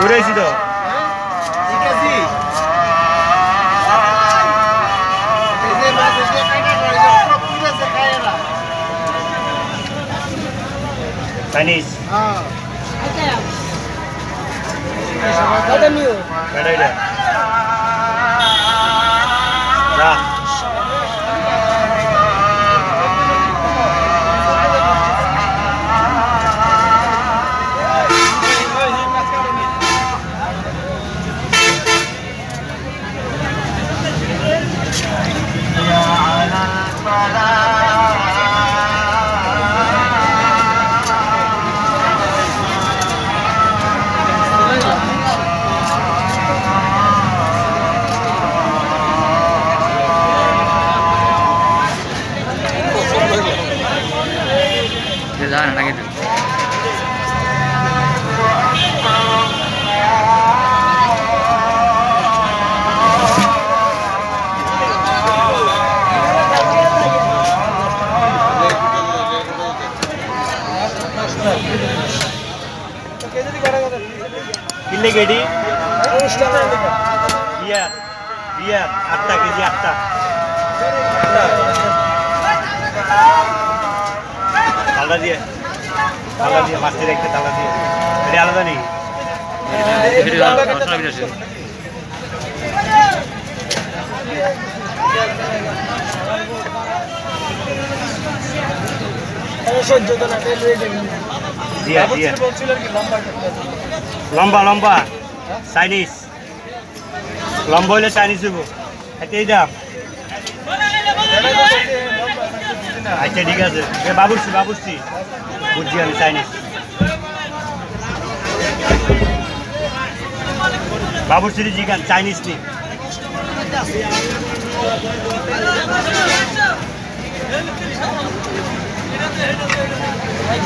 ঘুরেছি তো ঠিক চাইনিজ হ্যাঁ বেটা এটা যা কিনলে গেডি? বিয়ার বিয়ার আটটা কেজি আটটা। তালা দিয়ে তালা দিয়ে মাছটি রেখে তালা দিয়ে। এটা আলাদা নেই। বিদেশে দিয়া দিয়া লম্বা লম্বা চাইনিজ। লম্বা হইলে চাইনিজ হইব। এটাই দাম। আচ্ছা ঠিক আছে। এ বাবুর্চি বাবুর্চি। বুঝছি আমি চাইনিজ। বাবুর্চির জিগান চাইনিজ নি। ভাই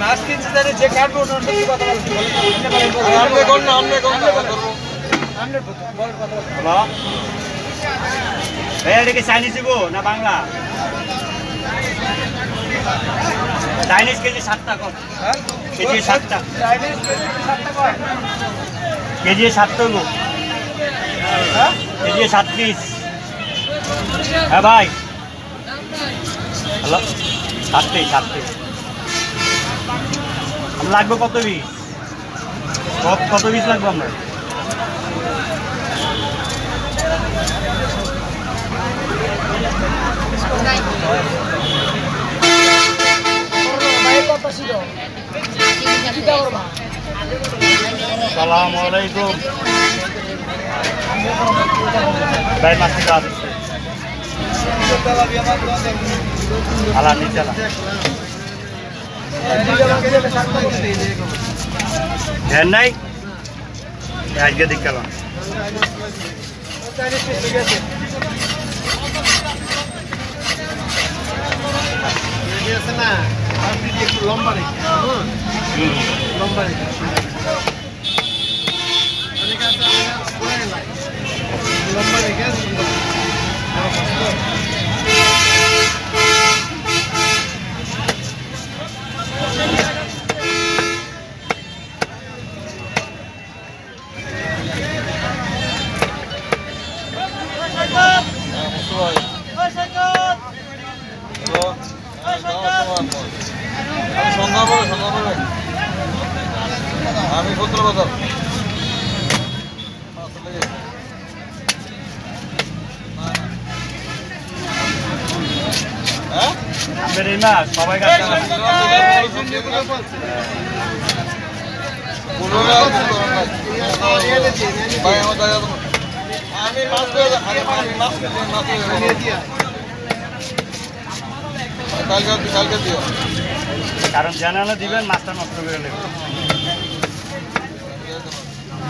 মাছ কিনছে যে কাটবো ওনার সাথে কথা বলছি আপনি কোন না আপনি কোন না আপনি বল কথা হ্যালো? ভাইয়া এটা কি চাইনিজ দিব না বাংলা? চাইনিজ কেজি সাতটা কম হ্যাঁ? কেজি সাতটা চাইনিজ কেজি সাতটা কেজি সাতটা গো হ্যাঁ? কেজি সাত পিস হ্যাঁ ভাই। হ্যালো? সাত পিস সাত পিস লাগবে কত পিস? কত- পিস লাগবে আপনার? সালাম আলাইকুম। ভাই মাছটি কাজ আলা নিচে ধ্যান নাই আজকে দিক গেলাম লম্বা রেখে হুম হুম। লম্বা রেখে আমি সত্তর বাজার কারণ জানালা দিবেন মাস্টার নষ্ট করে নেবেন